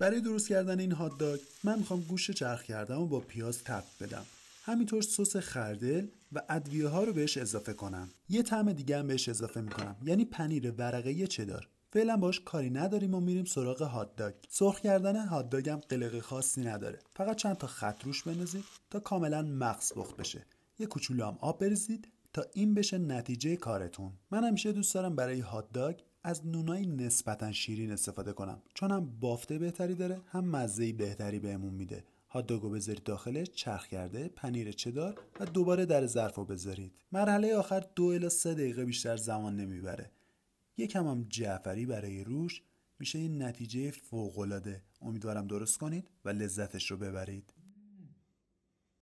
برای درست کردن این هات داگ من می‌خوام گوشت چرخ کردم و با پیاز تب بدم. همینطور سس خردل و ادویه ها رو بهش اضافه کنم. یه طعم دیگه هم بهش اضافه می‌کنم یعنی پنیر ورقه چدار. فعلا باش کاری نداریم و میریم سراغ هات داگ سرخ کردن هات داگ هم قلق خاصی نداره. فقط چند تا خط روش بندازید تا کاملا مغز پخت بشه. یه کوچولو آب بریزید تا این بشه نتیجه کارتون. من همیشه دوست دارم برای هات داگ از نونای نسبتا شیرین استفاده کنم. چون هم بافته بهتری داره هم مزه بهتری بهمون میده. هاتداگو بذارید داخلش چرخ کرده پنیر چدار و دوباره در ظرف رو بذارید. مرحله آخر دو الی سه دقیقه بیشتر زمان نمی‌بره. یکم هم جعفری برای روش میشه این نتیجه فوقالعاده. امیدوارم درست کنید و لذتش رو ببرید.